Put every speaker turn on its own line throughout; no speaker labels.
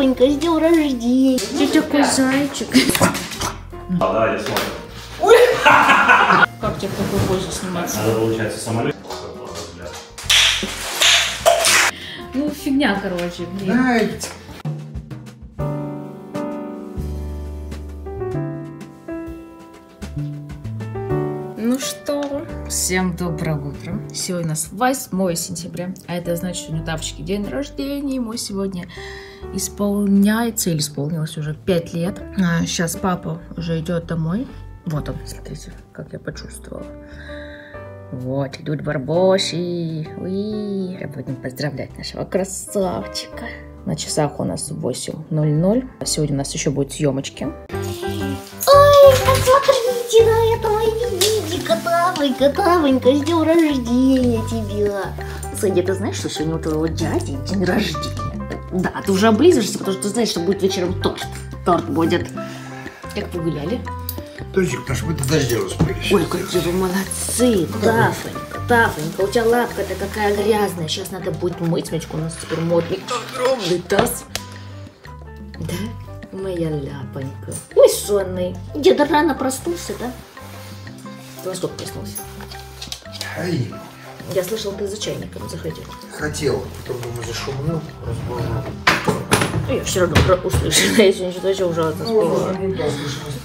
Котавонька, с днем рождения. Ты такой зайчик.
А, давай, я смотрю.
Как тебе в такой позе сниматься?
Надо, получается, самолет.
Ну, фигня, короче. блин.
Ай,
Ну что, всем доброе утро. Сегодня у нас 8 сентября, а это значит, что у Тавчики день рождения. Ему сегодня исполняется, или исполнилось уже 5 лет. А, сейчас папа уже идет домой. Вот он, смотрите, как я почувствовала. Вот, идут барбоши. Уи. Будем поздравлять нашего красавчика. На часах у нас 8.00. Сегодня у нас еще будут съемочки.
Ой, посмотрите на этого Винника, Тавонька, Тавонька, с днем рождения тебя.
Саня, ты знаешь, что сегодня у твоего дяди день рождения? Да, ты уже облизываешься, потому что ты знаешь, что будет вечером торт. Торт будет. Как вы гуляли?
Точек, потому что мы до дождя успели.
Ой, какие вы молодцы, Тафонька, Тафонька, у тебя лапка-то какая грязная. Сейчас надо будет мыть, Мечка, у нас теперь модный огромный таз. Да, моя ляпонька. Ой, сонный. Дед рано проснулся, да? Ты во сколько проснулся?
Ай,
Я слышал, ты за чайником заходил.
хотел, потом думаю, зашумел, разбавил.
Я все равно услышала, сегодня что-то вообще ужасно спала.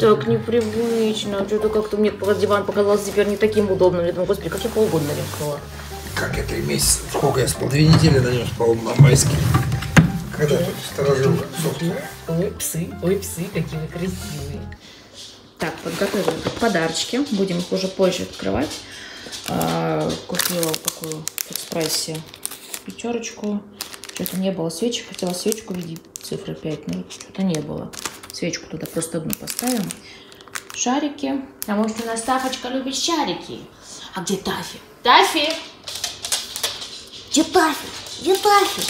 Так непривычно, что-то как-то мне диван показался теперь не таким удобным. Я думаю, господи, как я полгода на нем спала.
Как я три месяца, сколько я спал, две недели на нем спал на майске. Когда тут сторожил.
Ой, псы, ой, псы, какие вы красивые. Так, подготовили подарочки. Будем их уже позже открывать. А, Купила такую в экспрессе пятерочку. Что-то не было свечек. Хотела свечку в виде цифры 5, но что-то не было. Свечку туда просто одну поставим. Шарики. А может у нас любит шарики? А где Тафи? Тафи!
Где Тафи? Где Тафи?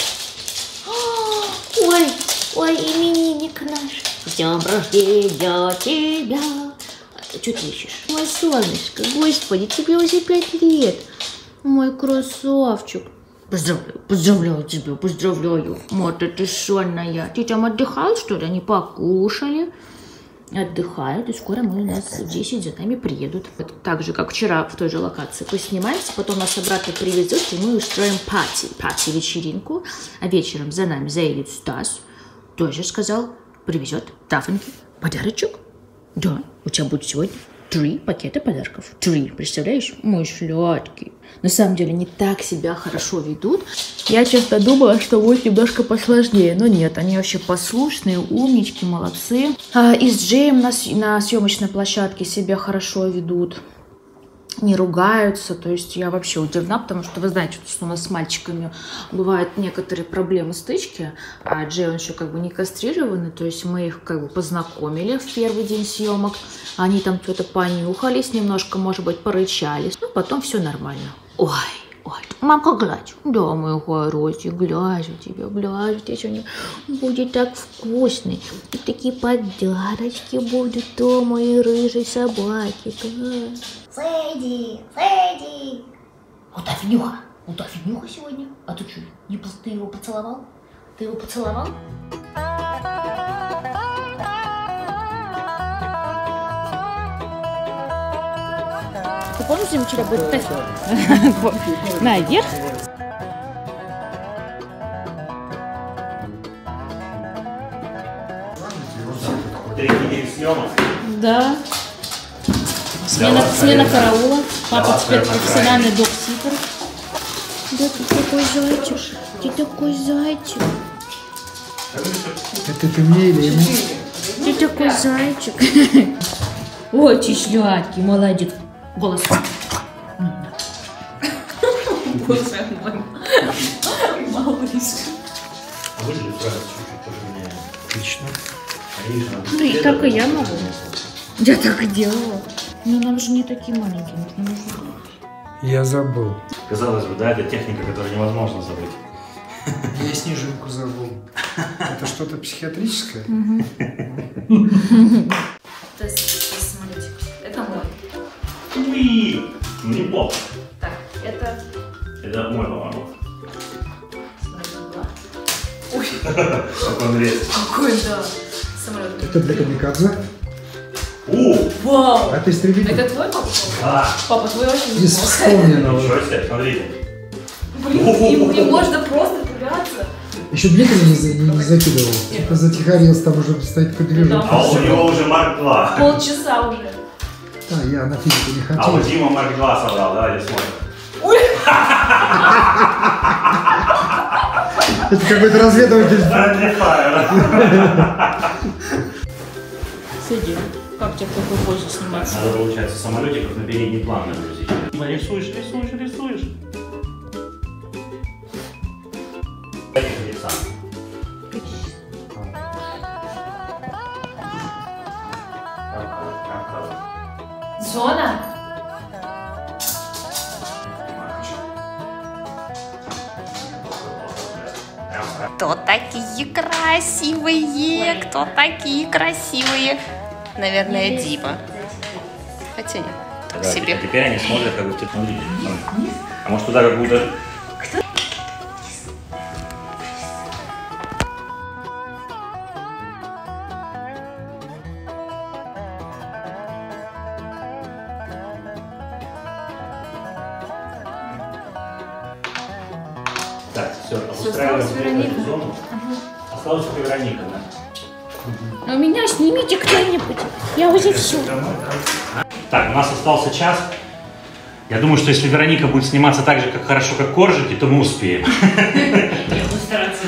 Ой, ой, именинник наш.
С днем рождения тебя! Что ты ищешь?
Мой солнышко, господи, тебе уже пять лет. Мой красавчик.
Поздравляю, поздравляю тебя, поздравляю. Мота, ты сонная. Ты там отдыхал, что ли? Они покушали. Отдыхают, и скоро мы у нас в 10 за нами приедут. Так же, как вчера в той же локации. Поснимаемся, потом нас обратно привезут, и мы устроим пати, пати-вечеринку. А вечером за нами заедет Стас. Тоже сказал, привезет Тафоньке подарочек. Да, у тебя будет сегодня три пакета подарков. Три, представляешь? Мой сладкий. На самом деле, не так себя хорошо ведут. Я честно думала, что будет немножко посложнее, но нет, они вообще послушные, умнички, молодцы. А, и с Джеем на, на съемочной площадке себя хорошо ведут не ругаются, то есть я вообще удивлена, потому что вы знаете, что у нас с мальчиками бывают некоторые проблемы, стычки, а Джей, он еще как бы не кастрированный, то есть мы их как бы познакомили в первый день съемок, они там что-то понюхались, немножко, может быть, порычались, ну, потом все нормально. Ой, ой, мамка гладь. Да, мой хороший, глажу тебя, глажу тебя сегодня. Будет так вкусный. И такие подарочки будут, то мои рыжие собаки.
Фредди, Фредди.
Нюха. У Тафи нюха сегодня. А ты что, не, ты его поцеловал? Ты его поцеловал? Были? Тафи? Наверх?
Три недели съемок.
Да. Смена, смена караула. Папа
Давай,
теперь профессиональный док-сипер.
Да ты такой зайчик, ты такой зайчик.
Это ты мне или ему?
Ты такой зайчик.
Ой, чешляки, молодец. Голос. Боже мой. Малыш.
Выглядит сразу чуть-чуть поменяем.
Отлично.
Конечно.
Ну и так и я могу. Я так и делала. Но нам же не такие маленькие, нужно нужно.
Я забыл.
Казалось бы, да, это техника, которую невозможно забыть.
Я снежинку забыл. Это что-то психиатрическое?
неплохо.
Так, это
Это мой, по-моему.
смотри, два.
Как он смотреть.
Какой, да. Самолет.
Это для камикадзе,
У,
Вау!
а это истребитель.
Это твой папа?
да.
Папа, твой очень
вспомненного.
Ничего себе, смотрите.
Блин, им, можно просто пуляться.
Еще Дмитрий не, не закидывал. Типа затихарился, там уже стоит движок.
А у него уже Марк 2.
Полчаса уже.
А, я на физику не
А вот
хотел.
Дима Марк 2 собрал, давайте смотрим.
Это какой-то разведыватель.
Сиди. Как тебе в такой позе сниматься?
Надо, получается, самолетиков на передний план нагрузить. Дима, Рисуешь, рисуешь, рисуешь. Этих лица.
Зона?
Кто такие красивые? Кто такие красивые? Наверное, Дима. Хотя нет, так
Да,
себе.
а теперь они смотрят, как бы, типа, смотрите, смотрите. А может туда как будто... все,
осталась Вероника.
зону. Осталась только Вероника, да?
А меня снимите кто-нибудь. Я уже все.
Так, у нас остался час. Я думаю, что если Вероника будет сниматься так же, как хорошо, как коржики, то мы успеем.
Я буду стараться.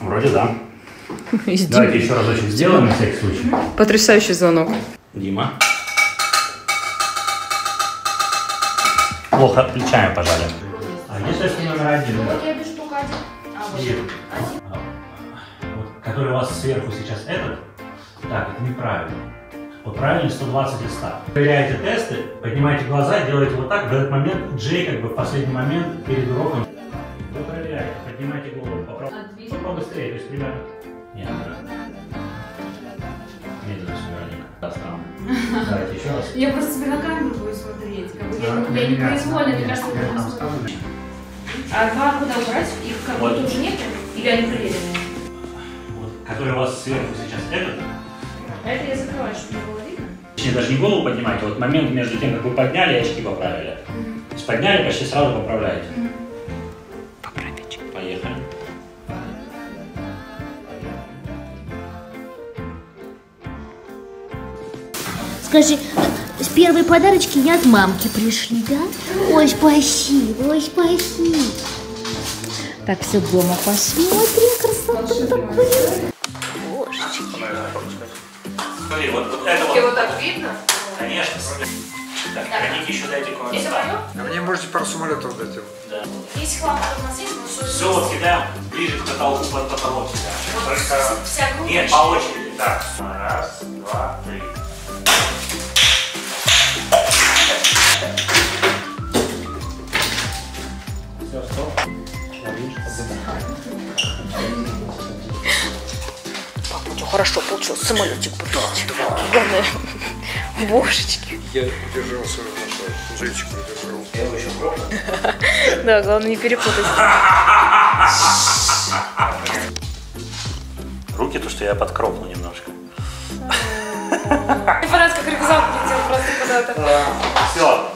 Вроде да. Давайте еще разочек сделаем на всякий случай.
Потрясающий звонок.
Дима. Плохо плечами пожали. А где тест номер один? да?
Я без штука один. А, вот.
А, вот, который у вас сверху сейчас этот? Так, это неправильно. Вот правильно 120 из 100. Проверяете тесты, поднимаете глаза, делаете вот так. В этот момент Джей как бы в последний момент перед уроком. Вы проверяете, поднимайте голову. Попробуйте. Побыстрее, то есть примерно. Нет, да. Медленно все, Вероника. Достану. Давайте еще раз.
Я просто себе на камеру я,
Да.
я не произвольно, мне кажется, я смотрю. А два куда убрать? Их как
Вот.
будто уже нет? Или они проверенные?
Вот, который у вас сверху сейчас этот.
А это я закрываю, чтобы не было видно.
Точнее, даже не голову поднимайте, вот момент между тем, как вы подняли, и очки поправили. То есть подняли, почти сразу поправляете. Поехали.
Скажи, с первой подарочки не от мамки пришли, да? Ой, спасибо, ой, спасибо. Так, все дома посмотрим, красоту такую.
Смотри, вот, вот это вот,
вот так видно?
конечно. Так, храните еще дайте
мое?
А мне можете пару самолетов дать?
Да.
Есть хлам, у нас есть, но
Все вот кидаем ближе к потолку, под потолок кидаем. Только...
Вся.
Нет, по очереди. Так, раз, два, три.
Хорошо получилось, самолетик поднять. Главное, божечки.
Я удержался на Жечек удержал.
Я его еще пробую.
Да, главное не перепутать.
Руки, то, что я подкропну немножко.
Фарас как рюкзак летел просто куда-то.
Все.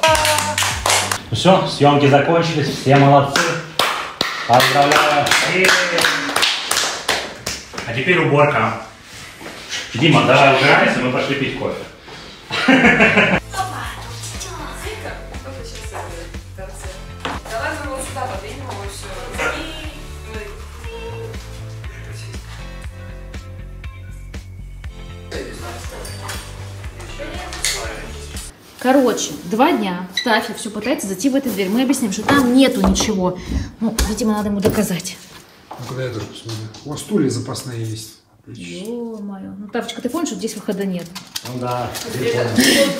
Ну все, съемки закончились, все молодцы. Поздравляю. А теперь уборка. Дима, давай убирайся, мы пошли пить кофе.
Короче, два дня Тафи все пытается зайти в эту дверь. Мы объясним, что там нету ничего. Ну, видимо, надо ему доказать.
Ну, куда я тоже посмотрю? У вас стулья запасные есть.
Ё-моё. Ну, Тавочка, ты помнишь, что здесь выхода нет?
Ну да.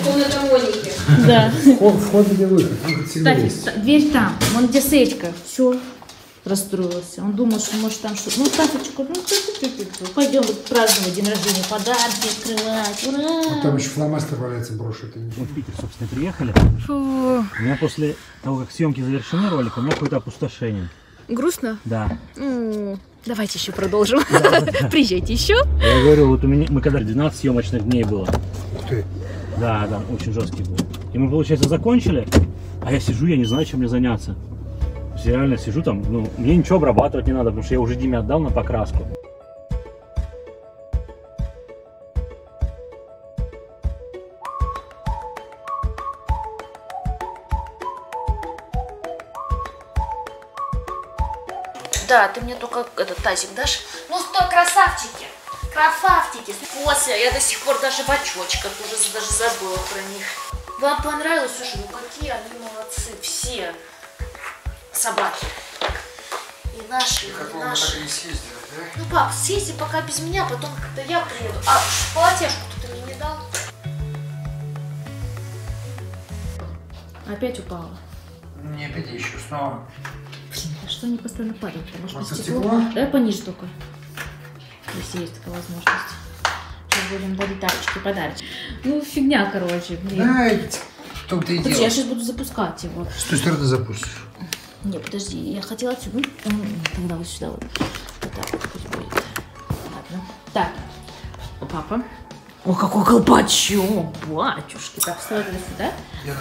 Комната Моники.
Да.
Вход, вход где выход. Всегда есть.
та- дверь там. Вон где сечка. Все.
расстроился. Он думал, что может там что-то... Ну, Стасочка, ну, пойдем праздновать день рождения, подарки открывать. Ура!
Там еще фломастер валяется брошенный.
Мы в Питер, собственно, приехали. У меня после того, как съемки завершены ролика, у меня какое-то опустошение.
Грустно?
Да.
М, Давайте еще продолжим. Приезжайте еще.
Я говорю, вот у меня, мы когда 12 съемочных дней было.
Ух ты.
Да, да, очень жесткий был. И мы, получается, закончили, а я сижу, я не знаю, чем мне заняться. Я реально сижу там, ну, мне ничего обрабатывать не надо, потому что я уже Диме отдал на покраску.
Да, ты мне только этот тазик дашь? Ну стой, красавчики! Красавчики! После, я до сих пор даже в очочках уже даже забыла про них. Вам понравилось? Слушай, ну какие они молодцы, все собаки. И наши, и наши.
и съездили, да?
Ну, пап, съезди пока без меня, потом, когда я приеду. А, полотешку-то ты мне не дал? Опять упала.
Не, опять еще снова.
Что они постоянно падают? Может, быть,
со
стекло?
стекла?
Давай пониже только. Если есть такая возможность. Сейчас будем дарить тапочки, подарочки. Ну, фигня, короче. Блин.
Да, в том-то и
Подожди,
дело.
я сейчас буду запускать его.
С той стороны запустишь.
Не, подожди, я хотела отсюда. Ну, тогда вот сюда вот. Вот так вот пусть будет. Ладно. Так. Папа. О, какой колпачок, батюшки. Так, это сюда.
Я-